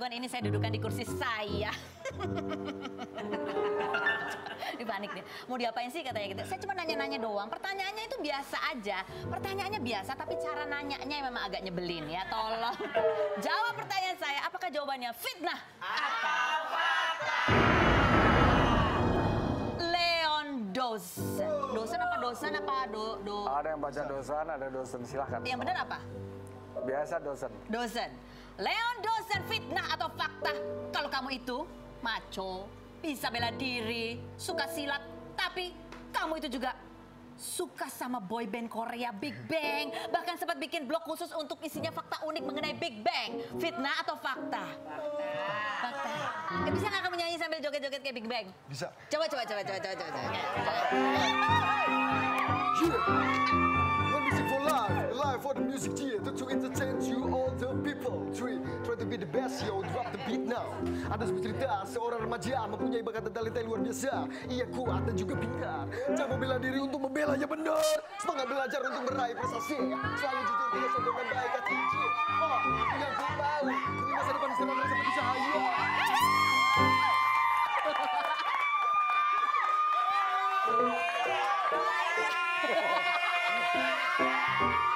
keraguan ini saya dudukkan di kursi saya. Ini panik nih. Mau diapain sih katanya gitu. Saya cuma nanya-nanya doang. Pertanyaannya itu biasa aja. Pertanyaannya biasa tapi cara nanyanya memang agak nyebelin ya. Tolong jawab pertanyaan saya. Apakah jawabannya fitnah? Leon Dosen. Dosen apa dosen apa do do? Ada yang baca dosen, ada dosen silahkan. Yang benar apa? Biasa dosen. Dosen. Leon Dosen fitnah atau fakta? Kalau kamu itu maco, bisa bela diri, suka silat, tapi kamu itu juga suka sama boy band Korea Big Bang. Bahkan sempat bikin blog khusus untuk isinya fakta unik mengenai Big Bang. Fitnah atau fakta? Fakta. Eh, bisa nggak kamu nyanyi sambil joget-joget kayak Big Bang? Bisa. Coba, coba, coba, coba, coba, coba. coba. Yeah. For the music yeah. To, entertain you all the people. Three, try to be the best yo, drop the beat now. Ada sebuah cerita seorang remaja mempunyai bakat dan talenta luar biasa. Ia kuat dan juga pintar. Jangan membela diri untuk membela yang benar. Semangat belajar untuk meraih prestasi. Selalu jujur tidak sombong dan baik hati. Yeah. Oh, yang ku mau. Demi masa depan dan seperti cahaya.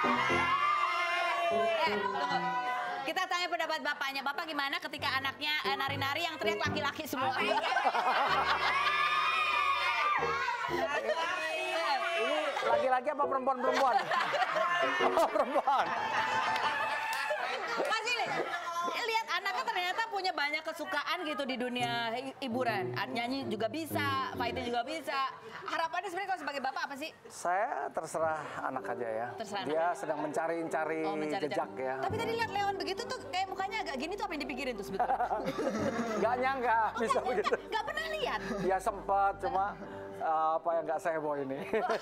Eh, tunggu. Kita tanya pendapat bapaknya. Bapak gimana ketika anaknya eh, nari-nari yang teriak laki-laki semua? Ini laki-laki apa perempuan-perempuan? Oh, perempuan. Masih li- lihat anaknya ternyata punya banyak kesukaan gitu di dunia hi- hiburan. Nyanyi juga bisa, fighting juga bisa. Harapannya sebenarnya kalau sebagai bapak apa sih? Saya terserah anak aja ya. Terserah Dia anak. sedang mencari-cari Oh, mencari jejak ya. Tapi tadi lihat Leon begitu tuh kayak mukanya agak gini tuh apa yang dipikirin tuh sebetulnya? Gak nyangka bisa Nggak- begitu. nggak- nggak pernah lihat. Ya sempat, cuma eh, apa yang nggak saya bawa ini.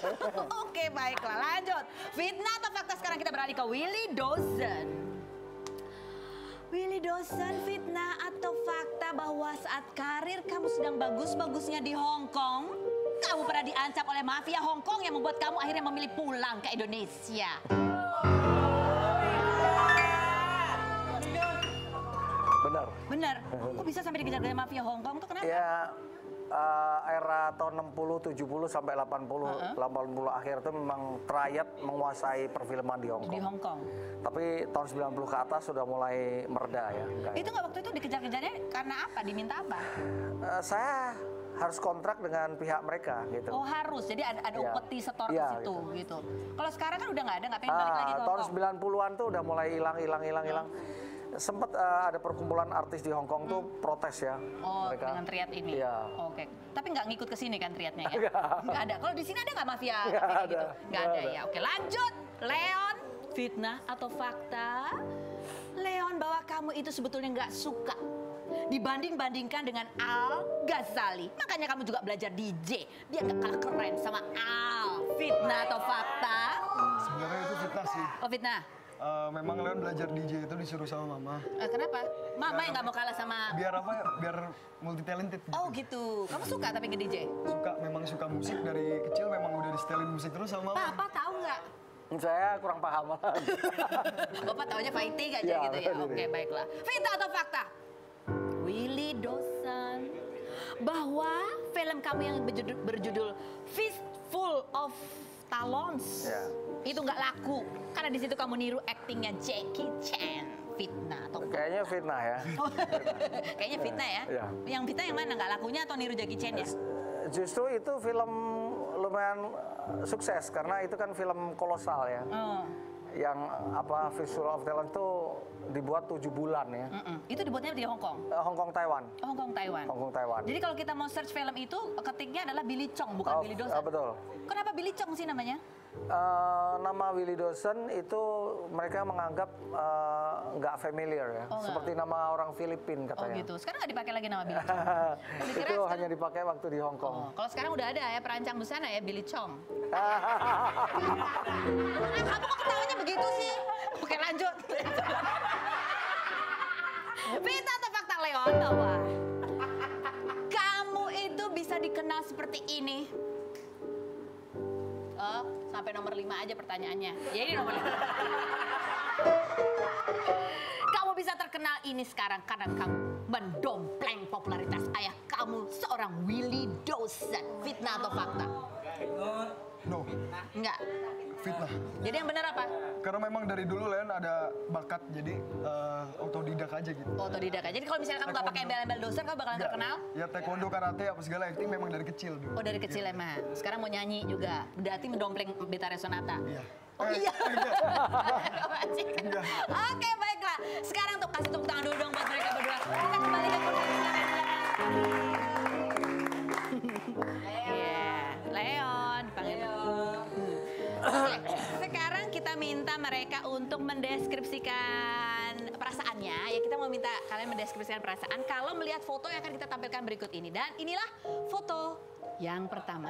Oke baiklah lanjut. Fitnah atau fakta sekarang kita beralih ke Willy Dozen. Willy Dozen fitnah atau fakta bahwa saat karir kamu sedang bagus-bagusnya di Hong Kong, kamu pernah diancam oleh mafia Hong Kong yang membuat kamu akhirnya memilih pulang ke Indonesia. Benar. Benar? Kok bisa sampai dikejar-kejar mafia Hong Kong tuh kenapa? Ya eh, era tahun 60, 70 sampai 80, 80 akhir itu memang triad menguasai perfilman di Hong Di Kong. Hong Kong. Tapi tahun 90 ke atas sudah mulai mereda ya. Enggak ya. Itu nggak waktu itu dikejar-kejarnya karena apa? Diminta apa? Eh, saya harus kontrak dengan pihak mereka gitu. Oh harus, jadi ada, ada Iya. upeti setor ke Iya, situ gitu. Kalau sekarang kan udah nggak ada, nggak pengen balik lagi Ah, ke tahun Hong Kong. 90-an tuh udah mulai hilang hilang hilang hilang. Sempat eh, ada perkumpulan artis di Hong Kong tuh protes ya. Oh, mereka. dengan triad ini. Iya. Oke. Tapi nggak ngikut ke sini kan triadnya ya? Nggak. Ada. Kalau di sini ada nggak mafia Nggak kayak ada. gitu? Nggak Nggak ada ada. ya. Oke, lanjut. Leon, fitnah atau fakta? Leon bahwa kamu itu sebetulnya nggak suka dibanding-bandingkan dengan Al Ghazali. Makanya kamu juga belajar DJ. Dia nggak kalah keren sama Al. Fitnah atau fakta? Sebenarnya itu fitnah sih. Oh fitnah. Eh, memang Leon belajar DJ itu disuruh sama mama. Eh, kenapa? Mama yang nggak mau kalah sama... Biar apa ya? Biar multi talented. Gitu. Oh gitu. Kamu suka tapi ke DJ? Suka memang suka musik dari kecil memang udah di setelin musik terus sama mama. Papa tahu nggak? Saya kurang paham lah. Bapak taunya fighting aja Ya, gitu ya. Oke, betul. baiklah. Fitnah atau fakta? Willy Dosan bahwa film kamu yang berjudul, berjudul Fistful of Talons Ya. itu nggak laku karena di situ kamu niru aktingnya Jackie Chan. Fitnah atau Kayaknya fitnah ya. Oh, Kayaknya fitnah ya. Iya. Yang fitnah yang mana? Nggak lakunya atau niru Jackie Chan ya? Justru itu film lumayan eh, sukses karena itu kan film kolosal ya. Oh, Yang apa Visual of Talent itu dibuat tujuh bulan ya. mm-mm. Itu dibuatnya di Hong Kong. Eh, Hong Kong Taiwan. Oh, Hong Kong Taiwan. Hong Kong Taiwan. Jadi kalau kita mau search film itu, ketiknya adalah Billy Chong, bukan Oh, Billy ah, Dosan. betul. Kenapa Billy Chong sih namanya? Eh, nama Willy Dosen itu mereka menganggap eh, nggak familiar ya, Oh, seperti nama orang Filipin Oh katanya. gitu. Sekarang nggak dipakai lagi nama Billy Chong. Itu sekarang- hanya dipakai waktu di Hong Kong. Oh, kalau sekarang udah ada ya perancang busana ya Billy Chong. Ah, kamu kok ketawanya begitu sih? Oke lanjut. Fitnah atau fakta Leon bahwa kamu itu bisa dikenal seperti ini. Sampai nomor 5 aja pertanyaannya. Ya ini nomor 5. Kamu bisa terkenal terkenal ini sekarang karena kamu mendompleng popularitas ayah kamu seorang Willy Dosen. Fitnah atau fakta? No, Enggak. Fitnah. Jadi yang benar apa? Karena memang dari dulu Leon ada bakat, jadi eh, autodidak aja gitu. Otodidak aja. Jadi kalau misalnya kamu nggak pakai embel-embel dosen, kamu bakalan terkenal? Ya taekwondo, karate, apa segala acting memang dari kecil dulu. Oh dari kecil Iya. emang. Sekarang mau nyanyi juga. Berarti mendompleng Betara Sonata. Iya. Oh Eh, iya. enggak. Enggak. Oke baiklah. Sekarang tuh kasih tepuk tangan dulu dong buat mereka berdua. Kita kembali ke minta mereka untuk mendeskripsikan perasaannya. Ya kita mau minta kalian mendeskripsikan perasaan kalau melihat foto yang akan kita tampilkan berikut ini. Dan inilah foto yang pertama.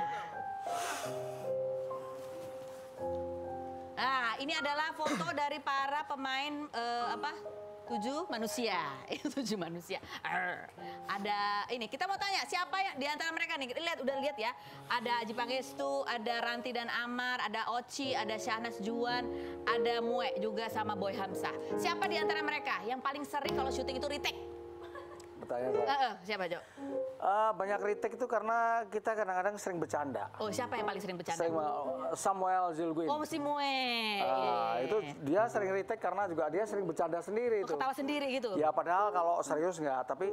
Nah, ini adalah foto dari para pemain eh, apa? Tujuh manusia, tujuh manusia. Arr. Ada ini kita mau tanya siapa yang di antara mereka nih? Lihat udah lihat ya. Ada Aji Pangestu, ada Ranti dan Amar, ada Oci, ada Syahnas Juan, ada Mue juga sama Boy Hamzah. Siapa di antara mereka yang paling sering kalau syuting itu retake? Pertanyaan Eh, saya. eh, siapa Jo? Eh, banyak retake itu karena kita kadang-kadang sering bercanda. Oh siapa yang paling sering bercanda? Sering Samuel Zilguin. Oh si Mue. Ah, Iya. itu dia sering retake karena juga dia sering bercanda sendiri Oh, itu. ketawa sendiri gitu. Ya padahal kalau serius nggak, tapi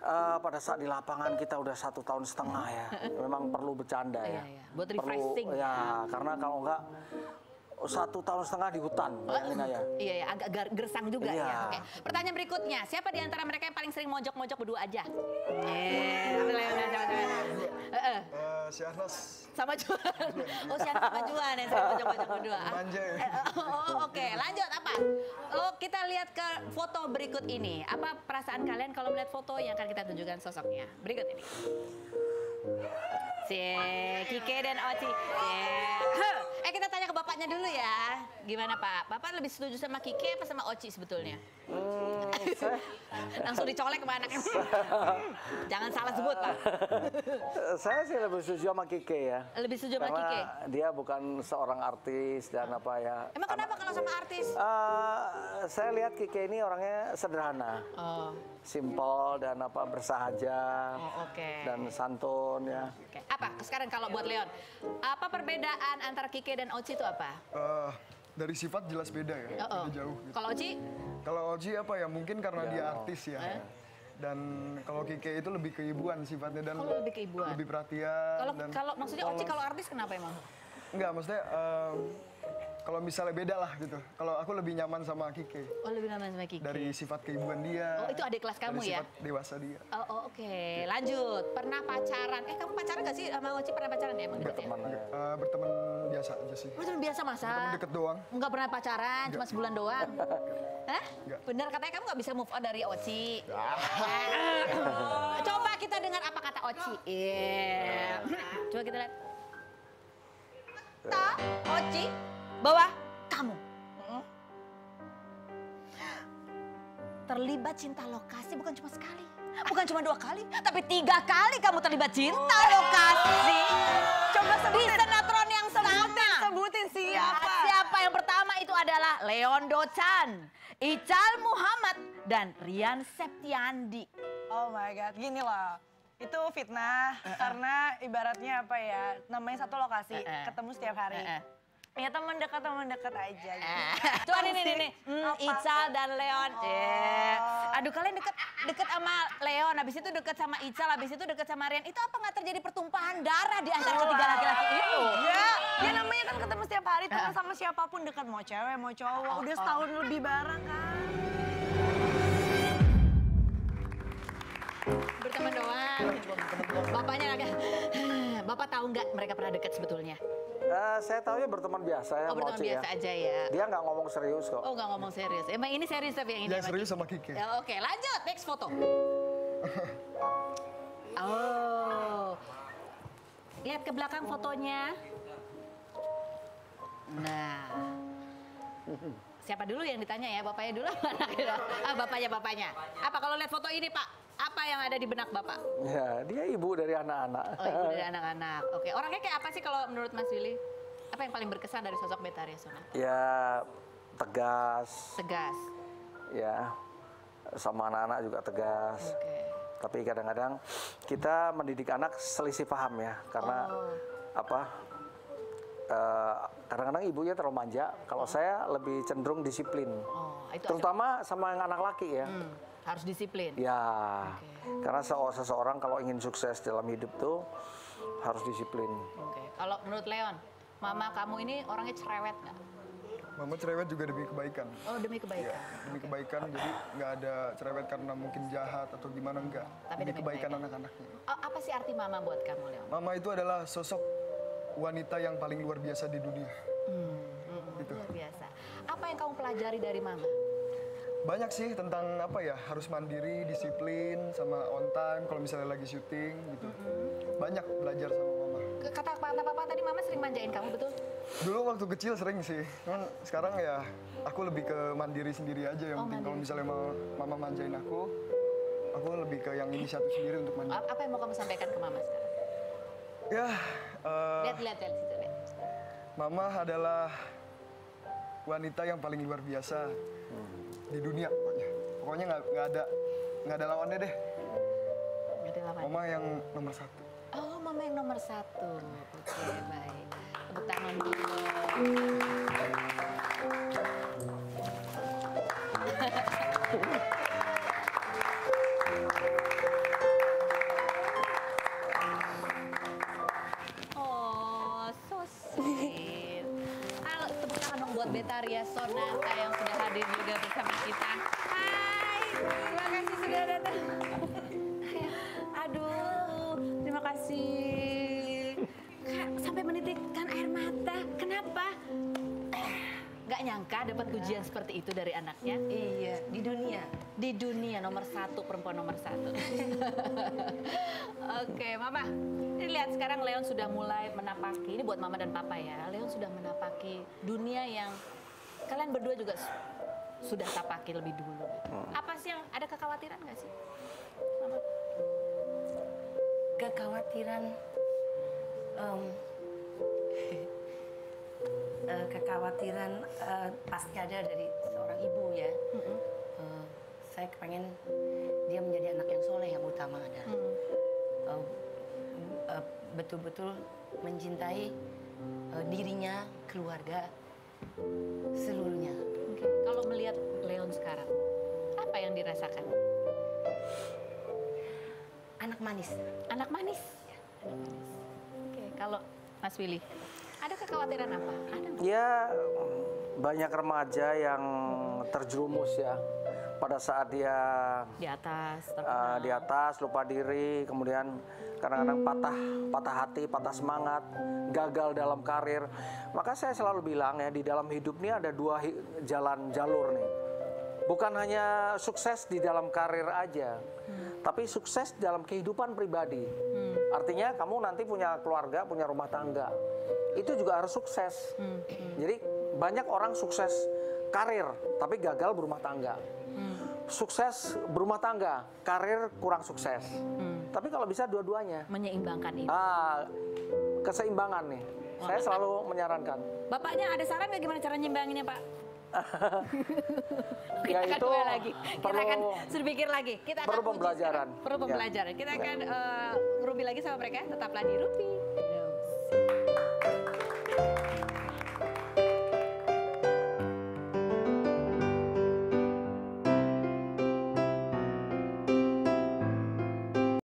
eh, pada saat di lapangan kita udah satu tahun setengah ya, memang perlu bercanda ya. Iya, iya. Buat Perlu, refreshing. ya, karena kalau nggak satu tahun setengah di hutan, bayangin aja. Iya ya, agak gersang juga Iya. ya. Oke. Pertanyaan berikutnya, siapa di antara mereka yang paling sering mojok-mojok berdua aja? Eh, coba. Eh, Eh, Syahnas, sama Juan. Oh, siapa sama Juan yang sering mojok-mojok berdua? Manja ya. eh, Oh, oke. Lanjut apa? Oh, kita lihat ke foto berikut ini. Apa perasaan kalian kalau melihat foto yang akan kita tunjukkan sosoknya? Berikut ini. Si Kike dan Oci. Yeah. Eh kita tanya bapaknya dulu ya. Gimana Pak? Bapak lebih setuju sama Kike apa sama Oci sebetulnya? Hmm, saya, Langsung dicolek sama anaknya. Jangan salah sebut Pak. saya sih lebih setuju sama Kike ya. Lebih setuju sama Kike. dia bukan seorang artis dan apa ya. Emang kenapa kalau sama artis? Eh, saya lihat Kike ini orangnya sederhana, Oh, simpel dan apa bersahaja oh oke. dan santun ya. Oke. Apa sekarang kalau buat Leon? Apa perbedaan antara Kike dan Oci itu apa? Eh, dari sifat jelas beda ya, Oh, oh. beda jauh. gitu. Kalau Oci? Kalau Oji apa ya, mungkin karena dia artis ya. Eh? Dan kalau Kike itu lebih keibuan sifatnya dan Kalau lebih keibuan. lebih perhatian. Kalau kalau maksudnya Oci polos. kalau artis kenapa emang? Enggak, maksudnya em, kalau misalnya beda lah gitu. Kalau aku lebih nyaman sama Kike Oh lebih nyaman sama Kike. dari sifat keibuan dia. Oh, itu adik kelas kamu dari ya? Sifat dewasa dia. Oh, oh, oke. Lanjut. Pernah pacaran? Eh kamu pacaran gak sih sama Oci? Pernah pacaran ya emang Enggak, deket ya? Teman ya. Eh, berteman biasa aja sih. Lu cuma biasa masa? Berteman deket doang. Enggak pernah pacaran, cuma sebulan doang. Hah? Enggak. Bener katanya kamu nggak bisa move on dari Oci. Coba kita dengar apa kata Oci. Iya. Coba kita lihat. Kata Oci bahwa kamu terlibat cinta lokasi bukan cuma sekali. Bukan cuma dua kali, tapi tiga kali kamu terlibat cinta lokasi. Coba sebutin. Di sinetron yang sama. Sebutin siapa? Siapa yang pertama itu adalah Leon Chan, Ical Muhammad, dan Rian Septiandi. Oh my god, gini loh. Itu fitnah karena ibaratnya apa ya, namanya satu lokasi, Eh, eh. ketemu setiap hari. Eh, eh. Ya teman dekat teman dekat aja gitu. Tuh nih nih nih, nih. Hmm? Ical dan Leon. Oh. Eh, Aduh kalian deket deket sama Leon, habis itu deket sama Ical, habis itu deket sama Rian. Itu apa nggak terjadi pertumpahan darah di antara ketiga laki-laki itu? Ya, ya namanya kan ketemu setiap hari teman sama siapa pun dekat mau cewek mau cowok. Oh, Udah oh. setahun lebih bareng kan. Berteman doang. Bapaknya agak. Bapak tahu nggak mereka pernah dekat sebetulnya? Eh, saya tahu ya berteman biasa ya Oh berteman Oci biasa ya. aja ya. Dia nggak ngomong serius kok. Oh nggak ngomong serius. Emang ini serius tapi yang ini. Yang sama serius Kiki. sama Kike. Ya, Oke lanjut next foto. Oh. Lihat ke belakang fotonya. Nah. Siapa dulu yang ditanya ya? Bapaknya dulu apa anaknya? Ah, bapaknya, bapaknya. Apa kalau lihat foto ini, Pak? Apa yang ada di benak Bapak? Ya, dia ibu dari anak-anak. Oh, ibu dari anak-anak. Oke, orangnya kayak apa sih kalau menurut Mas Willy? Apa yang paling berkesan dari sosok Betaria Sonata? ya tegas, Tegas. ya sama anak-anak juga tegas. Oke. Tapi kadang-kadang kita mendidik anak selisih paham ya, karena Oh. apa? eh, kadang-kadang ibunya terlalu manja. Kalau saya lebih cenderung disiplin, Oh, itu terutama sama yang anak laki ya. Hmm, harus disiplin. Ya, karena se- seseorang kalau ingin sukses dalam hidup tuh harus disiplin. Oke. Kalau menurut Leon, mama kamu ini orangnya cerewet nggak? Mama cerewet juga demi kebaikan. Oh demi kebaikan. Demi kebaikan, jadi nggak ada cerewet karena mungkin jahat atau gimana enggak. Tapi demi demi kebaikan kebaikan. anak-anaknya. Oh, apa sih arti mama buat kamu Leon? Mama itu adalah sosok wanita yang paling luar biasa di dunia. Hmm, Gitu. Luar biasa. Apa yang kamu pelajari dari mama? Banyak sih tentang apa ya, harus mandiri, disiplin, sama on time kalau misalnya lagi syuting gitu. Banyak belajar sama mama. Kata kata papa tadi mama sering manjain kamu betul? Dulu waktu kecil sering sih, cuman sekarang ya aku lebih ke mandiri sendiri aja yang Oh, penting kalau misalnya mau mama manjain aku, aku lebih ke yang inisiatif sendiri untuk mandiri. Apa yang mau kamu sampaikan ke mama sekarang? Ya, eh, Lihat lihat lihat situ lihat. mama adalah wanita yang paling luar biasa di dunia pokoknya. Pokoknya nggak nggak ada nggak ada lawannya deh. Ngerti apa? Mama yang nomor satu. Oh, mama yang nomor satu. Oke, baik. Tepuk tangan dulu. Oh, so sweet. Halo, tepuk tangan dong buat Betaria Sonata yang kasih. Kak, sampai menitikkan air mata. Kenapa? Gak nyangka dapat pujian seperti itu dari anaknya. Iya, di dunia. Di dunia nomor satu, perempuan nomor satu. Oke, Mama. Ini lihat sekarang Leon sudah mulai menapaki, ini buat Mama dan Papa ya. Leon sudah menapaki dunia yang kalian berdua juga su- sudah tapaki lebih dulu. gitu. Apa sih yang, ada kekhawatiran nggak sih? Kekhawatiran em, eh, kekhawatiran eh, pasti ada dari seorang ibu ya. Eh, saya kepengen dia menjadi anak yang soleh yang utama adalah eh, eh, betul-betul mencintai eh, dirinya, keluarga, manis. Anak manis. Anak manis. Oke, kalau Mas Willy, ada kekhawatiran apa? Ada nggak? Ya banyak remaja yang terjerumus ya pada saat dia di atas uh, di atas lupa diri, kemudian kadang-kadang patah patah hati, patah semangat, gagal dalam karir. Maka saya selalu bilang ya di dalam hidup ini ada dua jalan jalur nih. Bukan hanya sukses di dalam karir aja, tapi sukses dalam kehidupan pribadi. Artinya kamu nanti punya keluarga, punya rumah tangga. Itu juga harus sukses. Jadi banyak orang sukses karir tapi gagal berumah tangga. Sukses berumah tangga, karir kurang sukses. Tapi kalau bisa dua-duanya. menyeimbangkan ini. Ah, keseimbangan nih. Saya selalu menyarankan. Bapaknya ada saran nggak gimana cara nyimbanginnya Pak? kita Ya, akan itu mulai lagi. Kita perlu- akan berpikir lagi. Kita akan perlu pembelajaran. Perlu Ya. pembelajaran. Kita akan eh, ngerupi lagi sama mereka. Tetaplah di Rupi.